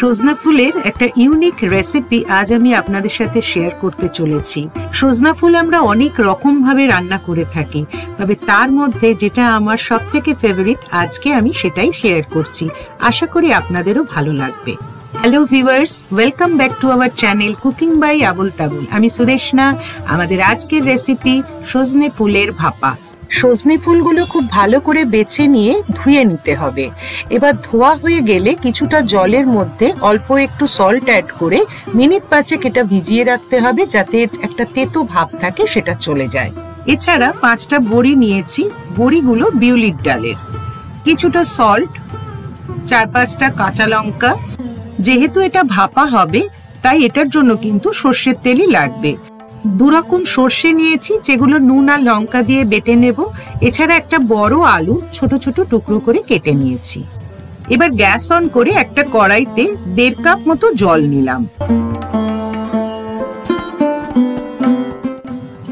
সজনা ফুলের একটা ইউনিক রেসিপি আজ আমি আপনাদের সাথে শেয়ার করতে চলেছি। সজনা ফুল আমরা অনেক রকম ভাবে রান্না করে থাকি, তবে তার মধ্যে যেটা আমার সব থেকে ফেভারিট আজকে আমি সেটাই শেয়ার করছি। আশা করি আপনাদেরও ভালো লাগবে। Hello viewers welcome back to our channel cooking by Abul Tabul আমি সুদেশনা, আমাদের আজকের রেসিপি সজনে ফুলের ভাপা। সজনে ফুলগুলো খুব ভালো করে বেছে নিয়ে ধুয়ে নিতে হবে। এবার ধোয়া হয়ে গেলে কিছুটা জলের মধ্যে অল্প একটু সল্ট অ্যাড করে মিনিট পাঁচেক এটা ভিজিয়ে রাখতে হবে যাতে একটা তেতো ভাব থাকে সেটা চলে যায়। এছাড়া পাঁচটা বড়ি নিয়েছি, বড়িগুলো বিউলির ডালের। কিছুটা সল্ট চার পাঁচটা কাঁচা লঙ্কা। যেহেতু এটা ভাপা হবে, তাই এটার জন্য কিন্তু সর্ষের তেলই লাগবে। দুরকম সর্ষে নিয়েছি, যেগুলো নুন আর লঙ্কা দিয়ে বেটে নেব। এছাড়া একটা বড় আলু, ছোট ছোট টুকরো করে কেটে নিয়েছি। এবার গ্যাস অন করে একটা কড়াইতে দেড় কাপ মতো জল নিলাম।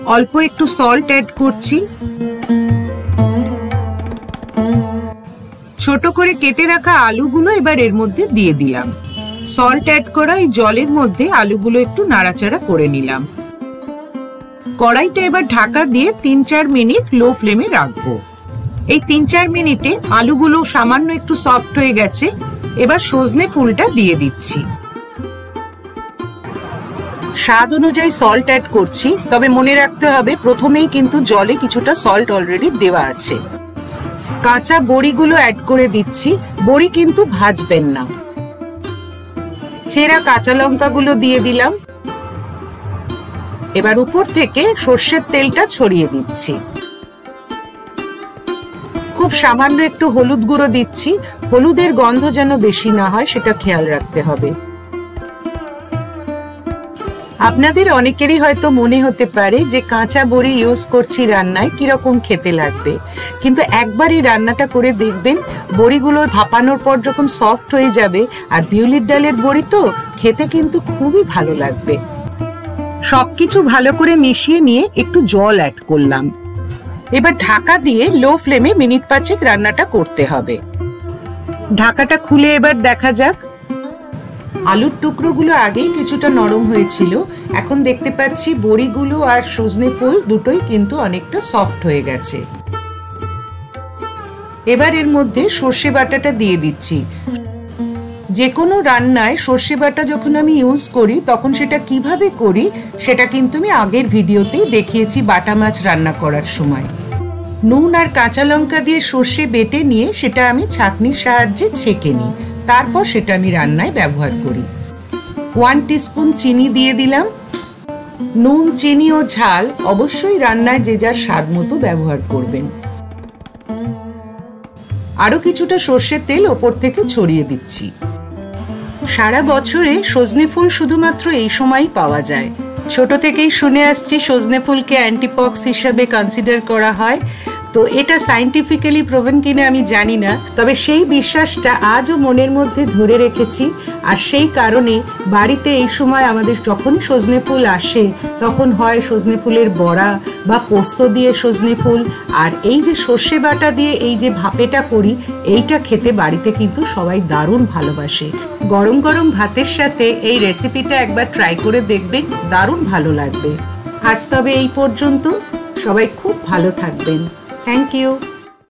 অল্প একটু সল্ট অ্যাড করছি। ছোট করে কেটে রাখা আলুগুলো এবার এর মধ্যে দিয়ে দিলাম। সল্ট অ্যাড করা এই জলের মধ্যে আলুগুলো একটু নাড়াচাড়া করে নিলাম। কড়াইটা এবার ঢাকা দিয়ে তিন চার মিনিট লো ফ্লেমে রাখব। এই তিন চার মিনিটে আলুগুলো সামান্য একটু সফট হয়ে গেছে, এবার সজনে ফুলটা দিয়ে দিচ্ছি। স্বাদ অনুযায়ী সল্ট অ্যাড করছি, তবে মনে রাখতে হবে প্রথমেই কিন্তু জলে কিছুটা সল্ট অলরেডি দেওয়া আছে। কাঁচা বড়িগুলো অ্যাড করে দিচ্ছি, বড়ি কিন্তু ভাজবেন না। চেরা কাঁচা লঙ্কাগুলো দিয়ে দিলাম। এবার উপর থেকে সর্ষের তেলটা ছড়িয়ে দিচ্ছি। খুব সামান্য একটু হলুদ গুঁড়ো দিচ্ছি। হলুদের গন্ধ যেন বেশি না হয়, সেটা খেয়াল রাখতে হবে। আপনাদের অনেকেরই হয়তো মনে হতে পারে যে কাঁচা বড়ি ইউজ করছি রান্নায়, কীরকম খেতে লাগবে। কিন্তু একবার এই রান্নাটা করে দেখবেন, বড়িগুলো ভাপানোর পর যখন সফট হয়ে যাবে, আর বিউলির ডালের বড়ি তো খেতে কিন্তু খুবই ভালো লাগবে। সবকিছু ভালো করে মিশিয়ে নিয়ে একটু জল অ্যাড করলাম। এবার ঢাকা দিয়ে লো ফ্লেমে মিনিট পাঁচেক রান্নাটা করতে হবে। ঢাকাটা খুলে এবার দেখা যাক। আলুর টুকরোগুলো আগেই কিছুটা নরম হয়েছিল। এখন দেখতে পাচ্ছি বড়িগুলো আর সজনে ফুল দুটোই কিন্তু অনেকটা সফট হয়ে গেছে। এবার এর মধ্যে সর্ষে বাটাটা দিয়ে দিচ্ছি। যে কোনো রান্নায় সর্ষে বাটা যখন আমি ইউজ করি, তখন সেটা কীভাবে করি, সেটা কিন্তু আমি আগের ভিডিওতেই দেখিয়েছি বাটা মাছ রান্না করার সময়। নুন আর কাঁচা লঙ্কা দিয়ে সর্ষে বেটে নিয়ে সেটা আমি ছাঁকনির সাহায্যে ছেঁকে নিই। তারপর সেটা আমি রান্নায় ব্যবহার করি। ওয়ান টিস্পুন চিনি দিয়ে দিলাম। নুন, চিনি ও ঝাল অবশ্যই রান্নায় যে যার স্বাদ মতো ব্যবহার করবেন। আরও কিছুটা সর্ষের তেল ওপর থেকে ছড়িয়ে দিচ্ছি। সারা বছরে সজনে ফুল শুধুমাত্র এই সময়ই পাওয়া যায়। ছোট থেকেই শুনে আসছি সজনে ফুলকে অ্যান্টিপক্স হিসাবে কনসিডার করা হয়। তো এটা সাইন্টিফিক্যালি প্রোভেন কিনা আমি জানি না, তবে সেই বিশ্বাসটা আজও মনের মধ্যে ধরে রেখেছি। আর সেই কারণে বাড়িতে এই সময় আমাদের যখন সজনে ফুল আসে, তখন হয় সজনে ফুলের বড়া বা পোস্ত দিয়ে সজনে ফুল। আর এই যে সর্ষে বাটা দিয়ে এই যে ভাপেটা করি, এইটা খেতে বাড়িতে কিন্তু সবাই দারুণ ভালোবাসে। গরম গরম ভাতের সাথে এই রেসিপিটা একবার ট্রাই করে দেখবেন দারুণ ভালো লাগবে। আজ তবে এই পর্যন্ত সবাই খুব ভালো থাকবেন। Thank you.